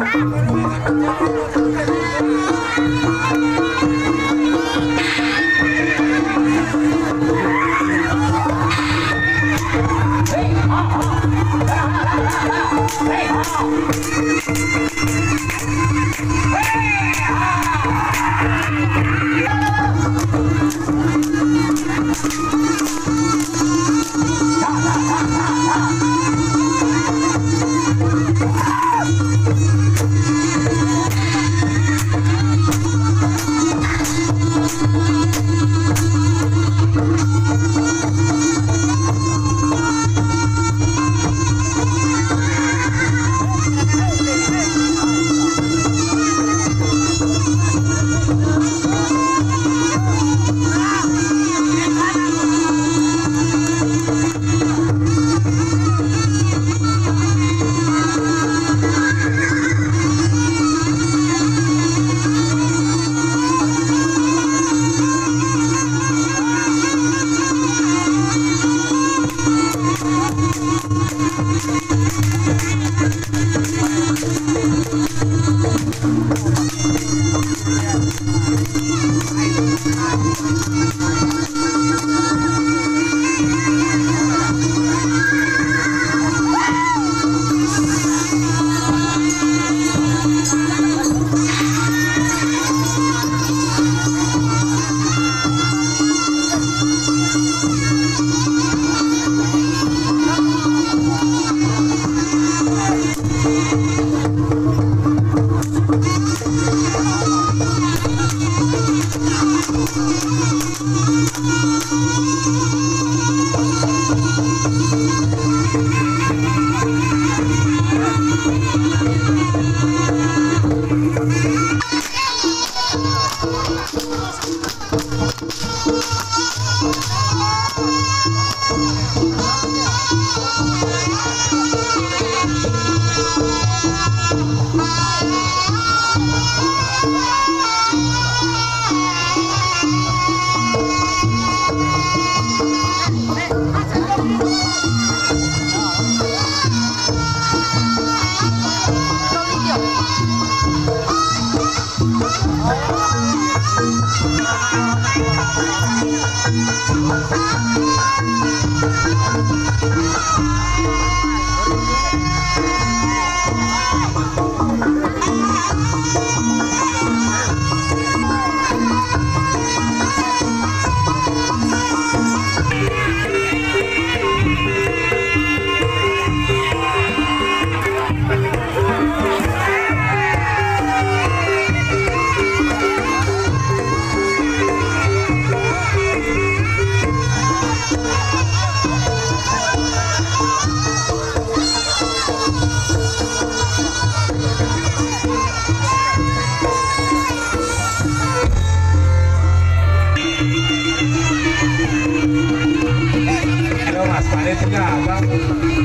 Hey, ha! Hey, ha! Yeah!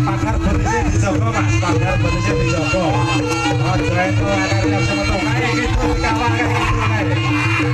Pagar por ese disoco, más pagar por ese disoco. Otro es todo, agarre a su moto, ahí kayak tú te cabalgas, ahí que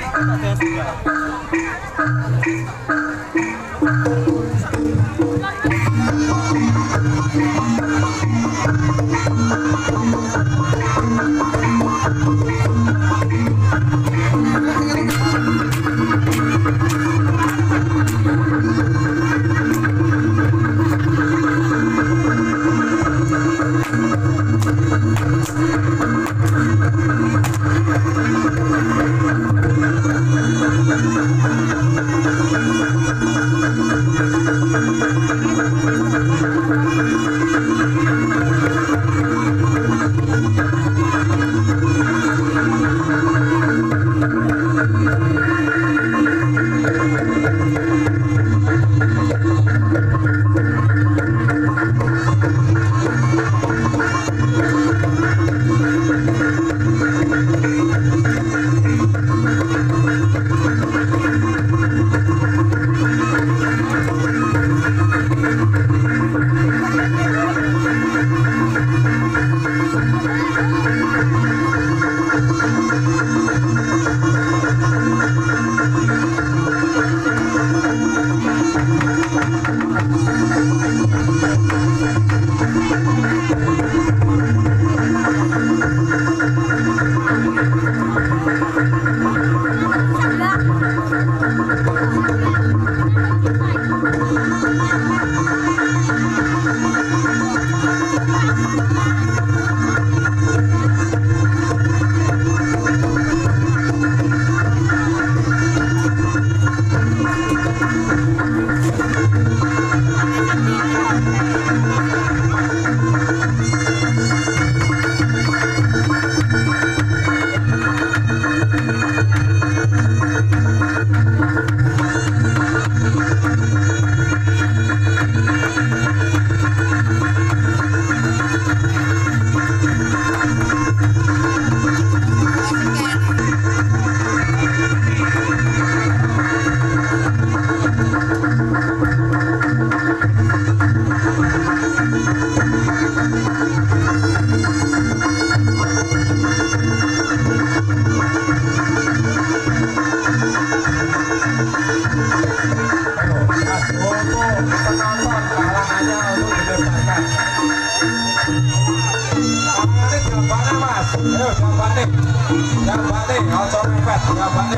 Thank you.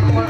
Yeah.